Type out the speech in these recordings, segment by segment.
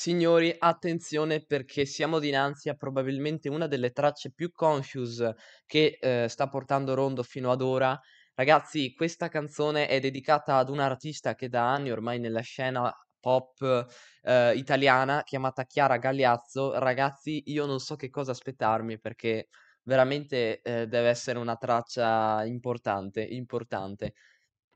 Signori, attenzione perché siamo dinanzi a probabilmente una delle tracce più confuse che eh, sta portando Rondo fino ad ora. Ragazzi, questa canzone è dedicata ad un'artista che da anni ormai nella scena pop eh, italiana chiamata Chiara Gagliazzo. Ragazzi, io non so che cosa aspettarmi perché veramente eh, deve essere una traccia importante, importante.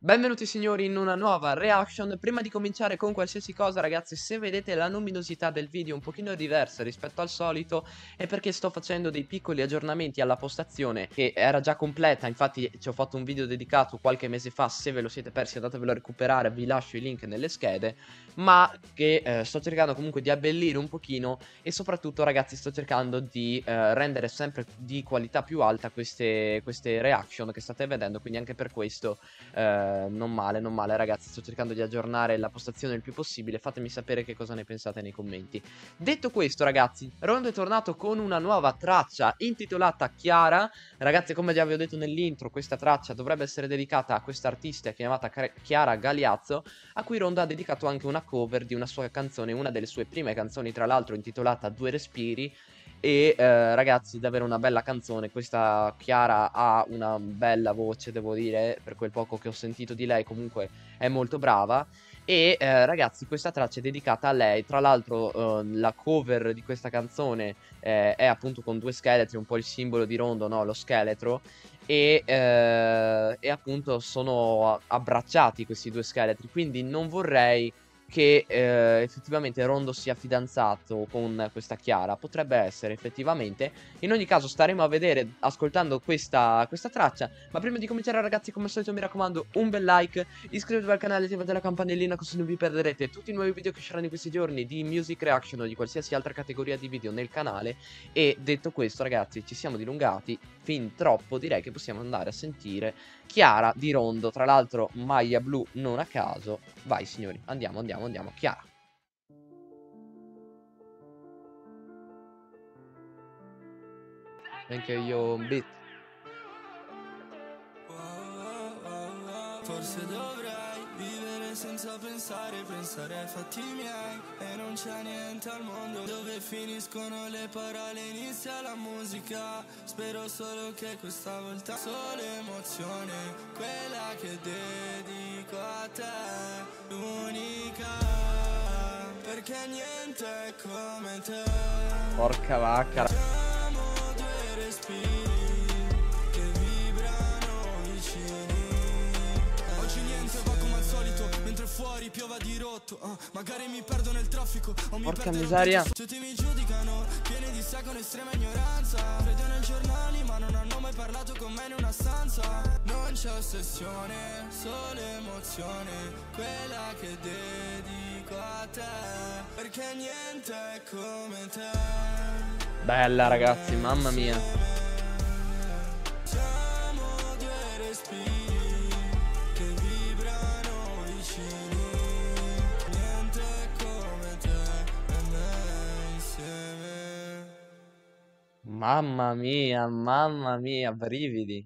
Benvenuti signori in una nuova reaction. Prima di cominciare con qualsiasi cosa ragazzi, se vedete la luminosità del video un pochino diversa rispetto al solito è perché sto facendo dei piccoli aggiornamenti alla postazione che era già completa, infatti ci ho fatto un video dedicato qualche mese fa, se ve lo siete persi andatevelo a recuperare, vi lascio i link nelle schede, ma che eh, sto cercando comunque di abbellire un pochino e soprattutto ragazzi sto cercando di eh, rendere sempre di qualità più alta queste, queste reaction che state vedendo, quindi anche per questo... Eh, non male, non male. Ragazzi, sto cercando di aggiornare la postazione il più possibile, fatemi sapere che cosa ne pensate nei commenti. Detto questo ragazzi, Rondo è tornato con una nuova traccia intitolata Chiara, ragazzi come già vi ho detto nell'intro questa traccia dovrebbe essere dedicata a questa artista chiamata Chiara Galiazzo, a cui Rondo ha dedicato anche una cover di una sua canzone, una delle sue prime canzoni tra l'altro intitolata Due Respiri, e eh, ragazzi, davvero una bella canzone. Questa Chiara ha una bella voce, devo dire, per quel poco che ho sentito di lei, comunque è molto brava. E eh, ragazzi, questa traccia è dedicata a lei. Tra l'altro, eh, la cover di questa canzone eh, è appunto con due scheletri, un po' il simbolo di Rondo, no? Lo scheletro. E, eh, e appunto sono abbracciati questi due scheletri. Quindi non vorrei che eh, effettivamente Rondo sia fidanzato con questa Chiara. Potrebbe essere effettivamente. In ogni caso staremo a vedere ascoltando questa, questa traccia. Ma prima di cominciare ragazzi come al solito mi raccomando un bel like. Iscrivetevi al canale, attivate la campanellina così non vi perderete tutti i nuovi video che usciranno in questi giorni di music reaction o di qualsiasi altra categoria di video nel canale. E detto questo ragazzi ci siamo dilungati fin troppo. Direi che possiamo andare a sentire Chiara di Rondo. Tra l'altro maglia blu non a caso. Vai signori andiamo andiamo andiamo. Chiara. Anche io un bit. Forse dovrei senza pensare, pensare ai fatti miei. E non c'è niente al mondo dove finiscono le parole, inizia la musica. Spero solo che questa volta solo emozione Quella che dedico a te, l'unica. Perché niente è come te. Porca vacca. Due respiri fuori piova di rotto uh, Magari mi perdo nel traffico o mi Porca miseria. Tutti mi giudicano Pieni di sé con estrema ignoranza. Vedo nei giornali ma non hanno mai parlato con me in una stanza. Non c'è ossessione, solo emozione Quella che dedico a te. Perché niente è come te. Bella ragazzi, mamma mia Mamma mia, mamma mia, brividi.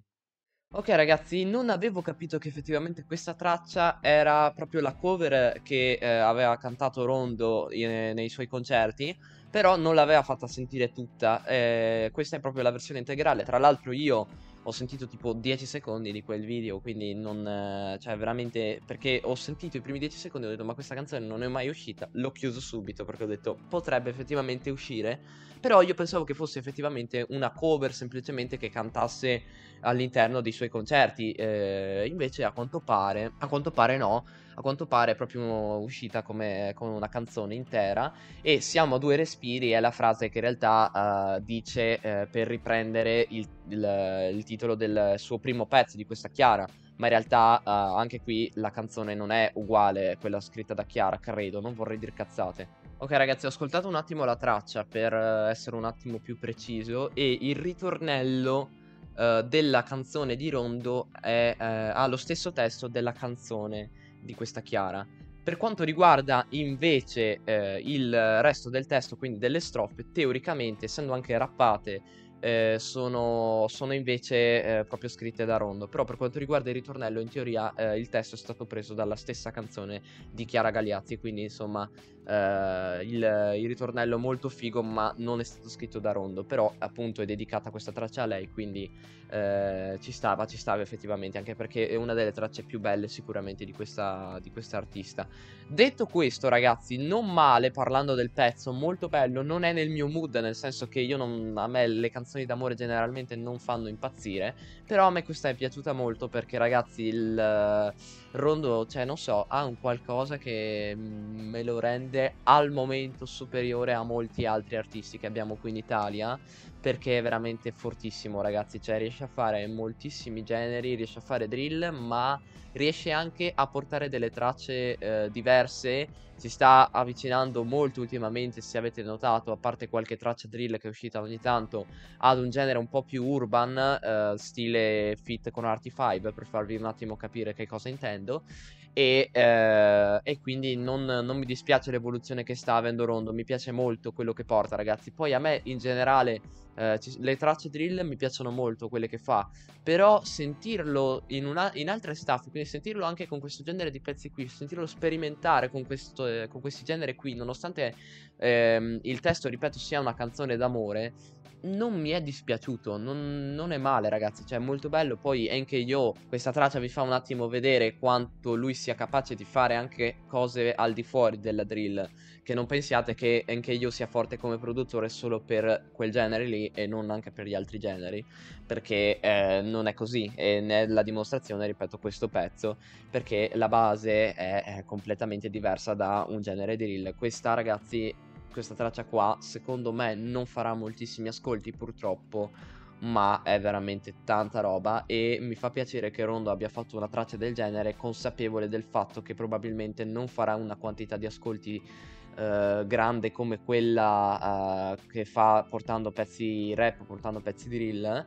Ok ragazzi, non avevo capito che effettivamente questa traccia era proprio la cover che eh, aveva cantato Rondo in, nei suoi concerti, però non l'aveva fatta sentire tutta. Eh, questa è proprio la versione integrale, tra l'altro io ho sentito tipo 10 secondi di quel video, quindi non... Eh, cioè veramente... Perché ho sentito i primi 10 secondi e ho detto ma questa canzone non è mai uscita, l'ho chiuso subito perché ho detto potrebbe effettivamente uscire, però io pensavo che fosse effettivamente una cover semplicemente che cantasse all'interno dei suoi concerti, eh, invece a quanto pare, a quanto pare no, a quanto pare è proprio uscita come, come una canzone intera e siamo a due respiri è la frase che in realtà uh, dice uh, per riprendere il, il, il, titolo del suo primo pezzo di questa Chiara. Ma in realtà uh, anche qui la canzone non è uguale a quella scritta da Chiara credo non vorrei dire cazzate. Ok ragazzi ho ascoltato un attimo la traccia per essere un attimo più preciso e il ritornello della canzone di Rondo è, ha lo stesso testo della canzone di questa Chiara. Per quanto riguarda invece eh, il resto del testo, quindi delle strofe, teoricamente, essendo anche rappate, eh, sono, sono, invece eh, proprio scritte da Rondo. Però per quanto riguarda il ritornello, in teoria eh, il testo è stato preso dalla stessa canzone di Chiara Gagliazzi, quindi insomma Uh, il, il, ritornello molto figo, ma non è stato scritto da Rondo. Però, appunto, è dedicata questa traccia a lei. Quindi uh, ci stava, ci stava effettivamente. Anche perché è una delle tracce più belle, sicuramente, di questa, di artista. Detto questo, ragazzi, non male parlando del pezzo, molto bello. Non è nel mio mood, nel senso che io non, a me le canzoni d'amore generalmente non fanno impazzire. Però a me questa è piaciuta molto perché, ragazzi, il Rondo, cioè, non so, ha un qualcosa che me lo rende al momento superiore a molti altri artisti che abbiamo qui in Italia perché è veramente fortissimo ragazzi, cioè riesce a fare moltissimi generi, riesce a fare drill ma riesce anche a portare delle tracce eh, diverse, si sta avvicinando molto ultimamente se avete notato, a parte qualche traccia drill che è uscita ogni tanto, ad un genere un po' più urban, eh, stile fit con Arty5 per farvi un attimo capire che cosa intendo. E, eh, e, quindi non, non, mi dispiace l'evoluzione che sta avendo Rondo, mi piace molto quello che porta ragazzi. Poi a me in generale eh, ci, le tracce drill mi piacciono molto quelle che fa, però sentirlo in, una, in, altre staff, quindi sentirlo anche con questo genere di pezzi qui, sentirlo sperimentare con, questo, eh, con questi generi qui, nonostante ehm, il testo, ripeto, sia una canzone d'amore, non mi è dispiaciuto, non, non, è male ragazzi, cioè è molto bello, poi anche io, questa traccia vi fa un attimo vedere quanto lui sia capace di fare anche cose al di fuori della drill, che non pensiate che anche io sia forte come produttore solo per quel genere lì e non anche per gli altri generi, perché eh, non è così, e nella dimostrazione ripeto questo pezzo, perché la base è, è completamente diversa da un genere drill, questa ragazzi questa traccia qua secondo me non farà moltissimi ascolti purtroppo ma è veramente tanta roba e mi fa piacere che Rondo abbia fatto una traccia del genere consapevole del fatto che probabilmente non farà una quantità di ascolti eh, grande come quella eh, che fa portando pezzi rap, portando pezzi drill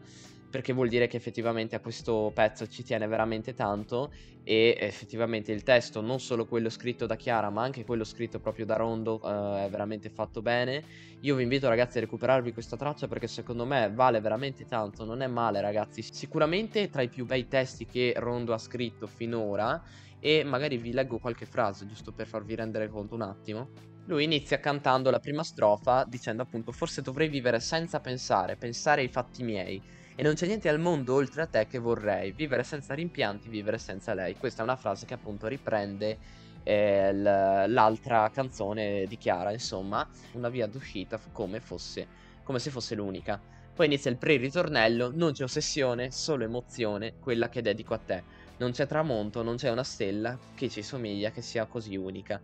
perché vuol dire che effettivamente a questo pezzo ci tiene veramente tanto e effettivamente il testo, non solo quello scritto da Chiara, ma anche quello scritto proprio da Rondo, eh, è veramente fatto bene. Io vi invito ragazzi a recuperarvi questa traccia perché secondo me vale veramente tanto, non è male ragazzi. Sicuramente tra i più bei testi che Rondo ha scritto finora e magari vi leggo qualche frase giusto per farvi rendere conto un attimo. Lui inizia cantando la prima strofa dicendo appunto forse dovrei vivere senza pensare, pensare ai fatti miei e non c'è niente al mondo oltre a te che vorrei. Vivere senza rimpianti, vivere senza lei. Questa è una frase che appunto riprende eh, l'altra canzone di Chiara, insomma, una via d'uscita come, fosse, come se fosse l'unica. Poi inizia il pre-ritornello, non c'è ossessione, solo emozione, quella che dedico a te. Non c'è tramonto, non c'è una stella che ci somiglia, che sia così unica.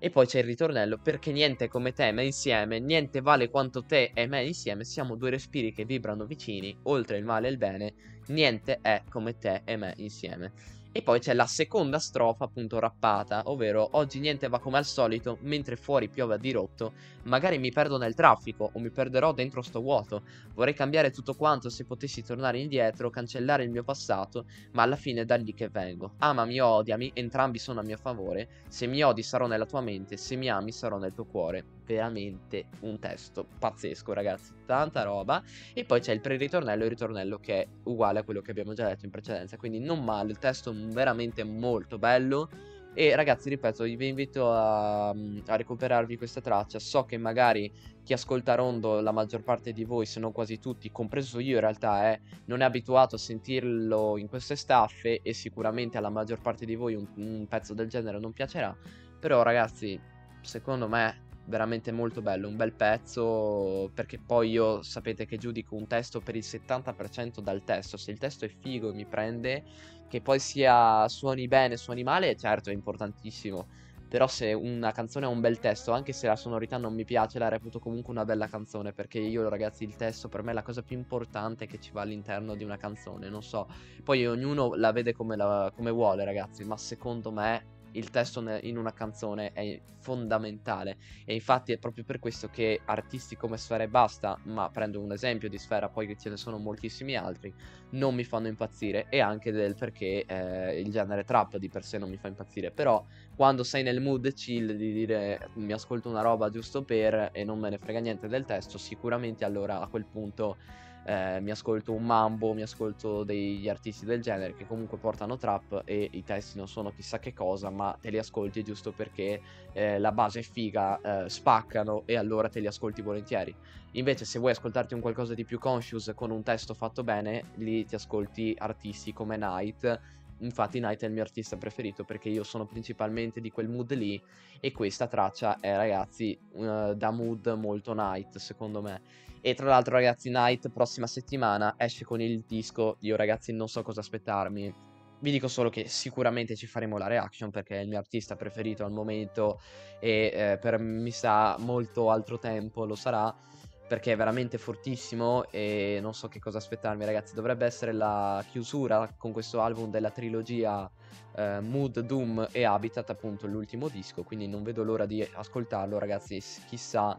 E poi c'è il ritornello, perché niente è come te e me insieme, niente vale quanto te e me insieme, siamo due respiri che vibrano vicini, oltre il male e il bene, niente è come te e me insieme. E poi c'è la seconda strofa appunto rappata, ovvero oggi niente va come al solito, mentre fuori piove a dirotto, magari mi perdo nel traffico o mi perderò dentro sto vuoto. Vorrei cambiare tutto quanto se potessi tornare indietro, cancellare il mio passato, ma alla fine è da lì che vengo. Amami o odiami, entrambi sono a mio favore. Se mi odi sarò nella tua mente, se mi ami sarò nel tuo cuore. Veramente un testo pazzesco, ragazzi, tanta roba. E poi c'è il pre-ritornello e il ritornello che è uguale a quello che abbiamo già detto in precedenza, quindi non male, il testo veramente molto bello. E ragazzi, ripeto, vi invito a, a, recuperarvi questa traccia. So che magari chi ascolta Rondo, la maggior parte di voi, se non quasi tutti, compreso io in realtà, eh, non è abituato a sentirlo in queste staffe e sicuramente alla maggior parte di voi un, un pezzo del genere non piacerà. Però ragazzi, secondo me veramente molto bello, un bel pezzo perché poi io sapete che giudico un testo per il 70% dal testo, se il testo è figo e mi prende, che poi sia suoni bene, suoni male, certo è importantissimo, però se una canzone ha un bel testo, anche se la sonorità non mi piace, la reputo comunque una bella canzone, perché io ragazzi il testo per me è la cosa più importante che ci va all'interno di una canzone, non so, poi ognuno la vede come, la, come vuole ragazzi, ma secondo me il testo in una canzone è fondamentale. E infatti è proprio per questo che artisti come Sfera e Basta, ma prendo un esempio di Sfera, poi ce ne sono moltissimi altri, non mi fanno impazzire e anche del perché eh, il genere trap di per sé non mi fa impazzire, però quando sei nel mood chill di dire mi ascolto una roba giusto per e non me ne frega niente del testo, sicuramente allora a quel punto eh, mi ascolto un mambo, mi ascolto degli artisti del genere che comunque portano trap e i testi non sono chissà che cosa, ma te li ascolti giusto perché eh, la base è figa, eh, spaccano e allora te li ascolti volentieri. Invece se vuoi ascoltarti un qualcosa di più conscious con un testo fatto bene, lì ti ascolti artisti come Night Infatti Night è il mio artista preferito perché io sono principalmente di quel mood lì e questa traccia è ragazzi uh, da mood molto Night secondo me. E tra l'altro ragazzi Night prossima settimana esce con il disco, io ragazzi non so cosa aspettarmi. Vi dico solo che sicuramente ci faremo la reaction perché è il mio artista preferito al momento e eh, per mi sa molto altro tempo lo sarà perché è veramente fortissimo e non so che cosa aspettarmi ragazzi. Dovrebbe essere la chiusura con questo album della trilogia eh, Mood, Doom e Habitat appunto l'ultimo disco quindi non vedo l'ora di ascoltarlo ragazzi. Chissà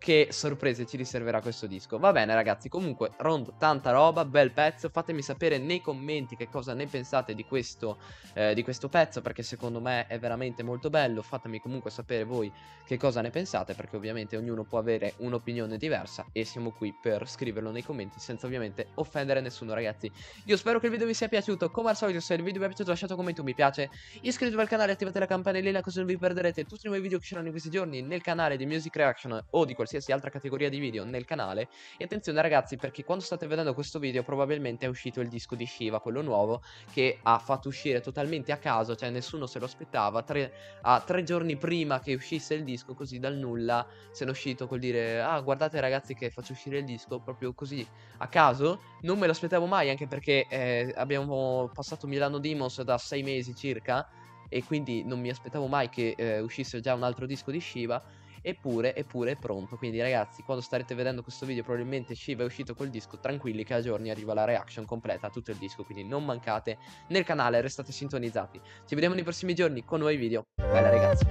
che sorprese ci riserverà questo disco. Va bene ragazzi, comunque rondo tanta roba, bel pezzo, fatemi sapere nei commenti che cosa ne pensate di questo, eh, di questo pezzo perché secondo me è veramente molto bello, fatemi comunque sapere voi che cosa ne pensate perché ovviamente ognuno può avere un'opinione diversa e siamo qui per scriverlo nei commenti senza ovviamente offendere nessuno ragazzi. Io spero che il video vi sia piaciuto, come al solito se il video vi è piaciuto lasciate un commento, un mi piace, iscrivetevi al canale, attivate la campanellina così non vi perderete tutti i nuovi video che usciranno in questi giorni nel canale di Music Reaction o di qualsiasi qualsiasi altra categoria di video nel canale. E attenzione ragazzi perché quando state vedendo questo video probabilmente è uscito il disco di Shiva, quello nuovo che ha fatto uscire totalmente a caso, cioè nessuno se lo aspettava, tre, a tre giorni prima che uscisse il disco così dal nulla se n'è uscito col dire ah guardate ragazzi che faccio uscire il disco proprio così a caso, non me lo aspettavo mai anche perché eh, abbiamo passato Milano Demons da sei mesi circa e quindi non mi aspettavo mai che eh, uscisse già un altro disco di Shiva Eppure, eppure è pronto. Quindi, ragazzi, quando starete vedendo questo video, probabilmente Shiva è uscito col disco. Tranquilli che a giorni arriva la reaction completa a tutto il disco. Quindi non mancate nel canale, restate sintonizzati. Ci vediamo nei prossimi giorni con nuovi video. Bella, ragazzi.